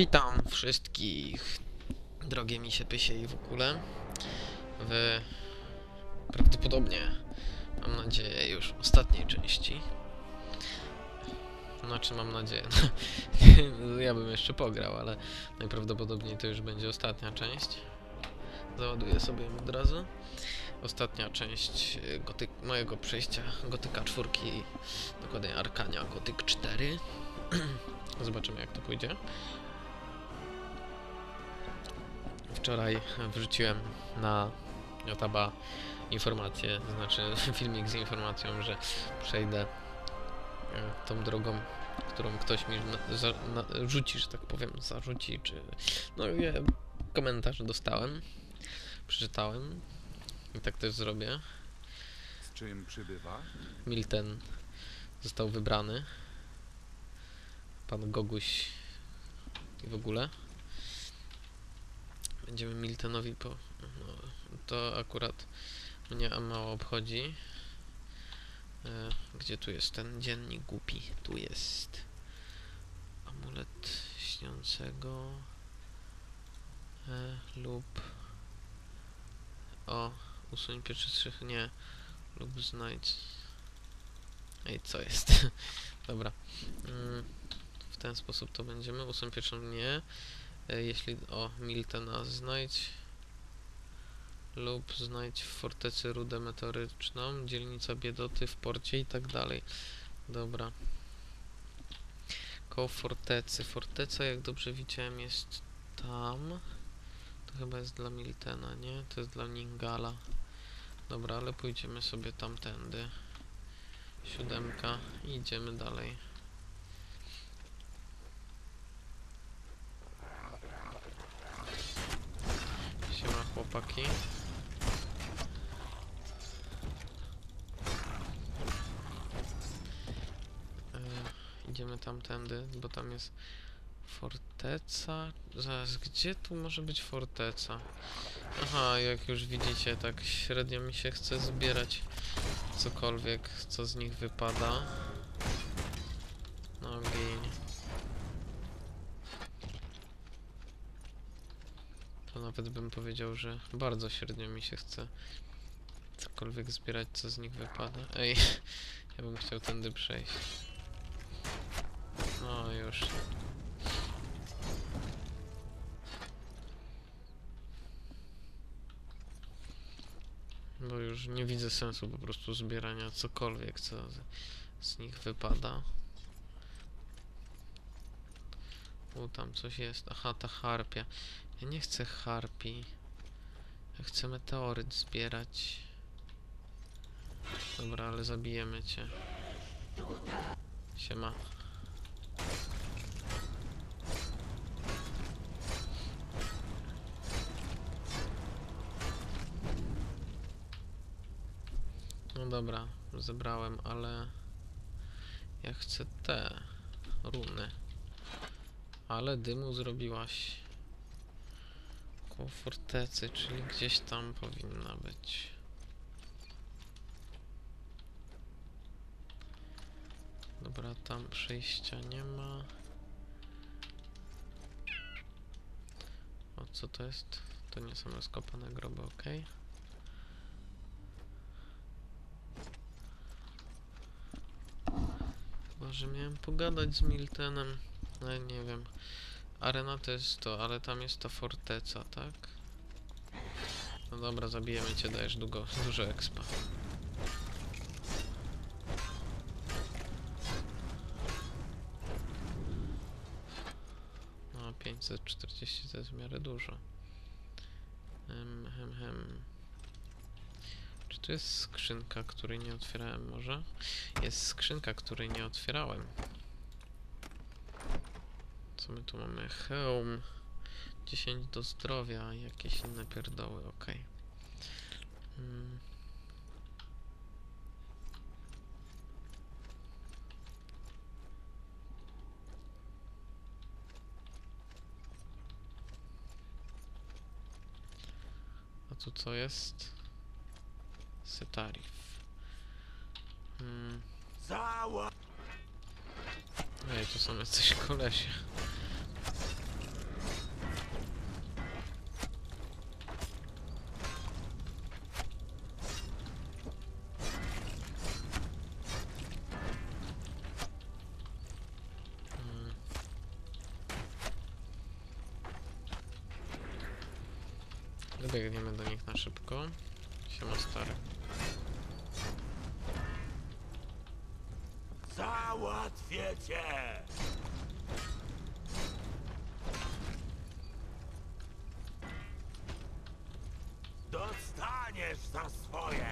Witam wszystkich, drogie misie, pysie i w ogóle, w prawdopodobnie, mam nadzieję, już ostatniej części. Znaczy, mam nadzieję, ja bym jeszcze pograł, ale najprawdopodobniej to już będzie ostatnia część. Załaduję sobie od razu. Ostatnia część e, mojego przejścia Gotyka 4, dokładnie Arkania Gotyk 4. Zobaczymy jak to pójdzie. Wczoraj wrzuciłem na Jotaba informację, znaczy filmik z informacją, że przejdę e, tą drogą, którą ktoś mi na, na, rzuci, że tak powiem, zarzuci, czy... No ja komentarz dostałem, przeczytałem i tak też zrobię. Z czym przybywa? Milten został wybrany. Pan Goguś i w ogóle. Będziemy Miltenowi po... No, to akurat mnie mało obchodzi. E, gdzie tu jest ten dziennik głupi? Tu jest. Amulet śniącego. E, lub... O, usuń pierwszy strzych, nie. Lub znajdź... Ej, co jest? Dobra. Mm, w ten sposób to będziemy. Usuń pierwszą nie. E, Jeśli... O, Miltena znajdź. Lub znajdź w fortecy rudę meteoryczną, dzielnica biedoty w porcie i tak dalej. Dobra. Koło fortecy. Forteca, jak dobrze widziałem, jest tam. To chyba jest dla Miltena, nie? To jest dla Ningala. Dobra, ale pójdziemy sobie tamtędy. Siódemka i idziemy dalej. Siema chłopaki. E, idziemy tamtędy, bo tam jest forteca. Zaraz, gdzie tu może być forteca? Aha, jak już widzicie, tak średnio mi się chce zbierać cokolwiek, co z nich wypada. No, gień. Nawet bym powiedział, że bardzo średnio mi się chce cokolwiek zbierać, co z nich wypada. Ej, ja bym chciał tędy przejść. No, już. Bo już nie widzę sensu po prostu zbierania cokolwiek, co z nich wypada. U, tam coś jest. Aha, ta harpia. Ja nie chcę harpi. Ja chcę meteoryt zbierać. Dobra, ale zabijemy cię. Siema. No dobra, zebrałem, ale ja chcę te runy. Ale dymu zrobiłaś koło fortecy, czyli gdzieś tam powinna być. Dobra, tam przejścia nie ma. O, co to jest? To nie są rozkopane groby, ok. Chyba, że miałem pogadać z Miltenem. No nie wiem. Arena to jest to, ale tam jest ta forteca, tak? No dobra, zabijemy cię, dajesz długo, dużo expa. No, 540 to jest w miarę dużo. Hem, hem, hem. Czy tu jest skrzynka, której nie otwierałem może? Jest skrzynka, której nie otwierałem. Co my tu mamy? Hełm. 10 do zdrowia, jakieś inne pierdoły, okej. Mm. A tu co jest? Setarif. Mm. Cała! Ej, tu są jacyś kolesie. Biegniemy do nich na szybko. Siema stary. Załatwię cię! Dostaniesz za swoje!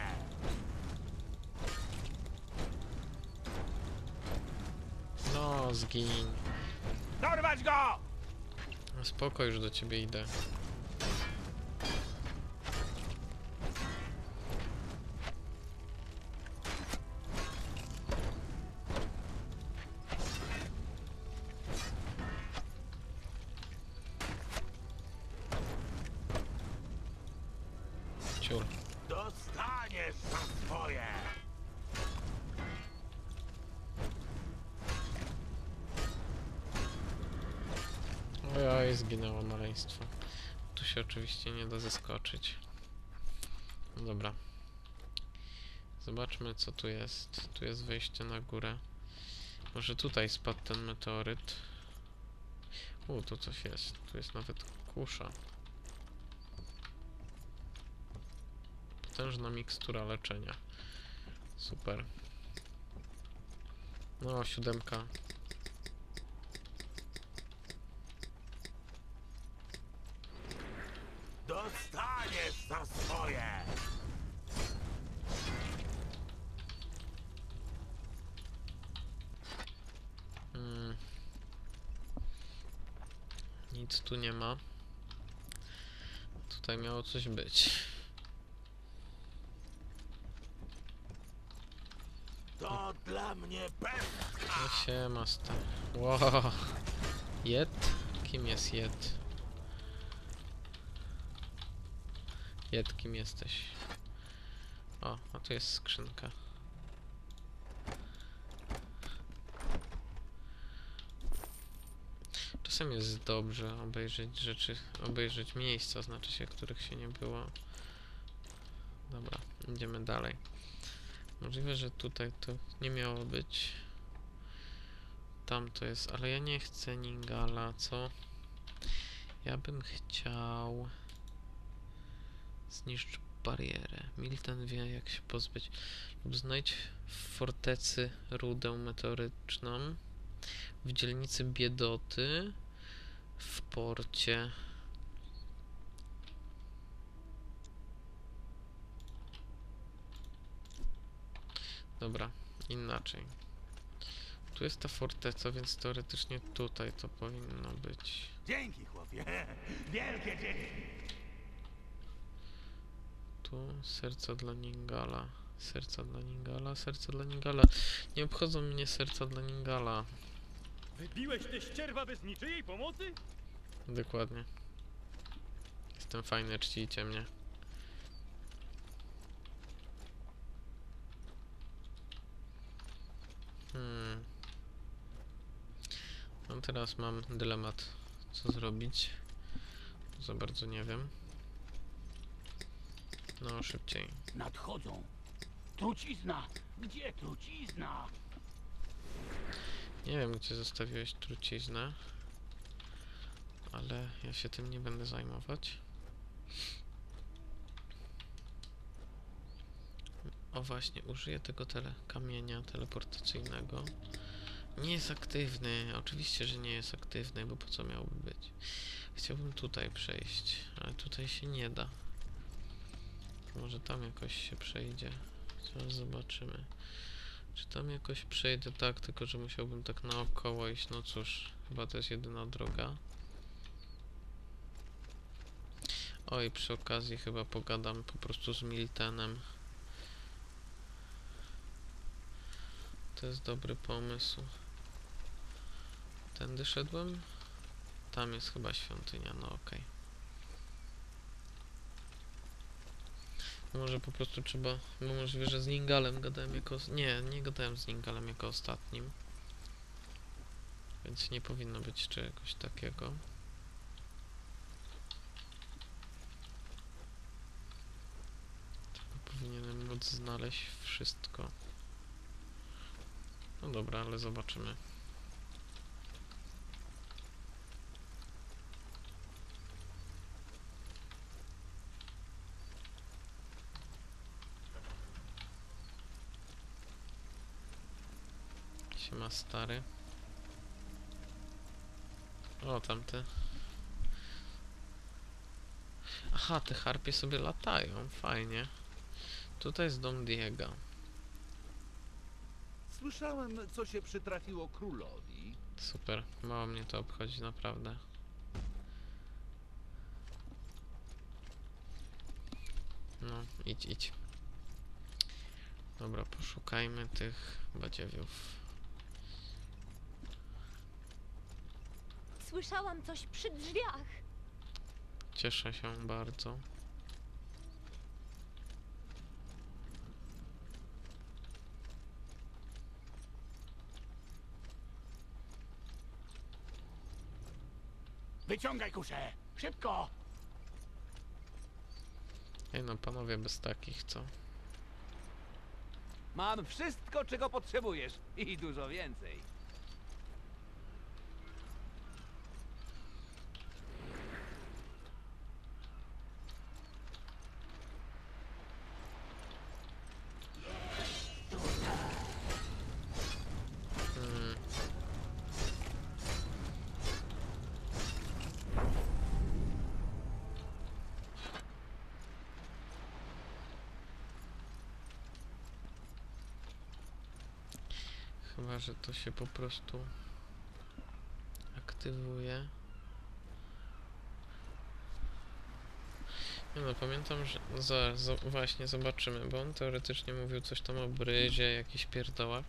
No, zgiń. Dorwać go! No Spoko, już do ciebie idę. Dostaniesz za swoje! Ojoj, zginęło maleństwo. Tu się oczywiście nie da zeskoczyć. No Dobra. Zobaczmy co tu jest. Tu jest wejście na górę. Może tutaj spadł ten meteoryt. U, tu coś jest. Tu jest nawet kusza. Potężna mikstura leczenia. Super. No, siódemka. Dostaniesz za swoje! Mm. Nic tu nie ma. Tutaj miało coś być. To dla mnie pestka! No siema stary. Wow. Jed? Kim jest Jed? Jed, kim jesteś? O, a tu jest skrzynka. Czasem jest dobrze obejrzeć rzeczy, obejrzeć miejsca, znaczy się, których się nie było. Dobra, idziemy dalej. Możliwe, że tutaj to nie miało być. Tam to jest, ale ja nie chcę Ningala, co? Ja bym chciał zniszcz barierę. Milton wie jak się pozbyć lub znajdź w fortecy rudę meteoryczną w dzielnicy Biedoty w porcie Dobra, inaczej. Tu jest ta forteca, więc teoretycznie tutaj to powinno być. Dzięki, chłopie! Wielkie dzięki! Tu serca dla Ningala. Serca dla Ningala, serca dla Ningala. Nie obchodzą mnie serca dla Ningala. Wybiłeś te ścierwa bez niczyjej pomocy? Dokładnie. Jestem fajny, czcijcie mnie. Hmm. No teraz mam dylemat, co zrobić. Za bardzo nie wiem. No, szybciej. Nadchodzą. Trucizna! Gdzie trucizna? Nie wiem, gdzie zostawiłeś truciznę, ale ja się tym nie będę zajmować. O właśnie, użyję tego tele kamienia teleportacyjnego. Nie jest aktywny, oczywiście, że nie jest aktywny, bo po co miałby być? Chciałbym tutaj przejść, ale tutaj się nie da. Może tam jakoś się przejdzie. Zaraz zobaczymy. Czy tam jakoś przejdę tak, tylko że musiałbym tak naokoło iść, no cóż, chyba to jest jedyna droga. Oj, przy okazji chyba pogadam po prostu z Miltenem. To jest dobry pomysł. Tędy szedłem? Tam jest chyba świątynia, no okej. Może po prostu trzeba, bo możliwe, że z Ningalem gadałem jako... Nie, nie gadałem z Ningalem jako ostatnim. Więc nie powinno być czegoś takiego. Tylko powinienem móc znaleźć wszystko. No dobra, ale zobaczymy. Siema stary. O, tamte. Aha, te harpie sobie latają, fajnie. Tutaj jest dom Diego. Słyszałem, co się przytrafiło królowi. Super, mało mnie to obchodzi, naprawdę. No, idź, idź. Dobra, poszukajmy tych badziewiów. Słyszałam coś przy drzwiach. Cieszę się bardzo. Wyciągaj kuszę! Szybko! Ej no, panowie bez takich, co? Mam wszystko, czego potrzebujesz i dużo więcej. Hmm. Chyba, że to się po prostu aktywuje. Nie no, pamiętam, że za, za, właśnie zobaczymy, bo on teoretycznie mówił coś tam o bryzie, jakichś pierdołach,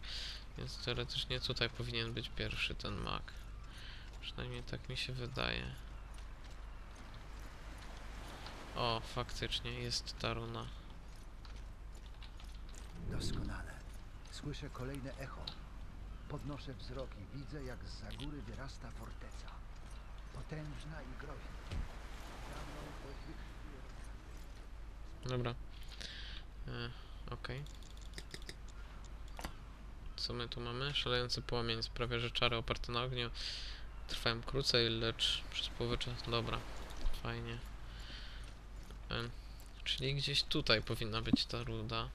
więc teoretycznie tutaj powinien być pierwszy ten mag. Przynajmniej tak mi się wydaje. O, faktycznie jest ta runa. Doskonale. Słyszę kolejne echo. Podnoszę wzrok i widzę, jak z góry wyrasta forteca. Potężna i groźna. Za mną Dobra. E, Okej. Co my tu mamy? Szalejący płomień sprawia, że czary oparte na ogniu trwają krócej, lecz przez połowę czasu... Dobra. Fajnie. E, czyli gdzieś tutaj powinna być ta ruda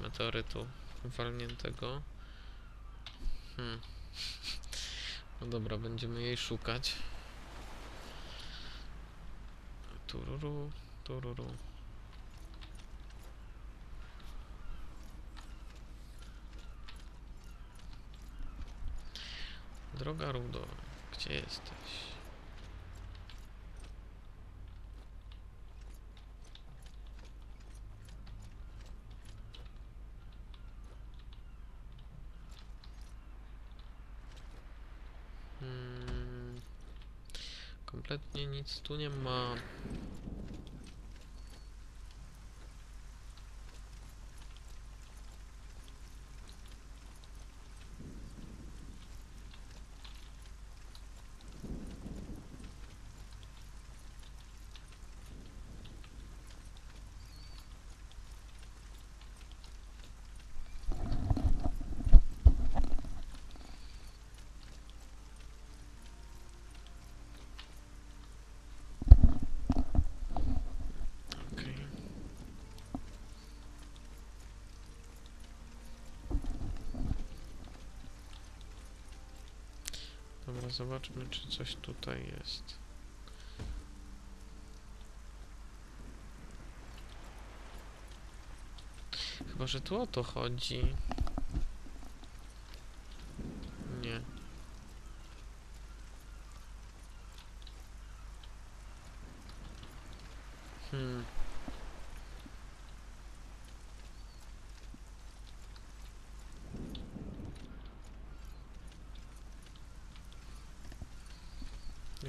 meteorytu walniętego. Hmm. No dobra, będziemy jej szukać. Tururu, tururu. Droga Rudo, gdzie jesteś? Hmm, kompletnie nic tu nie ma. Okej. Dobra, zobaczmy, czy coś tutaj jest. Chyba, że tu o to chodzi. Nie. Hmm.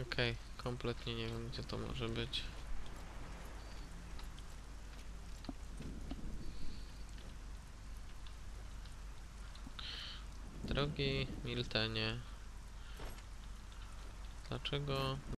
Okej, kompletnie nie wiem gdzie to może być. Drogi Miltenie, dlaczego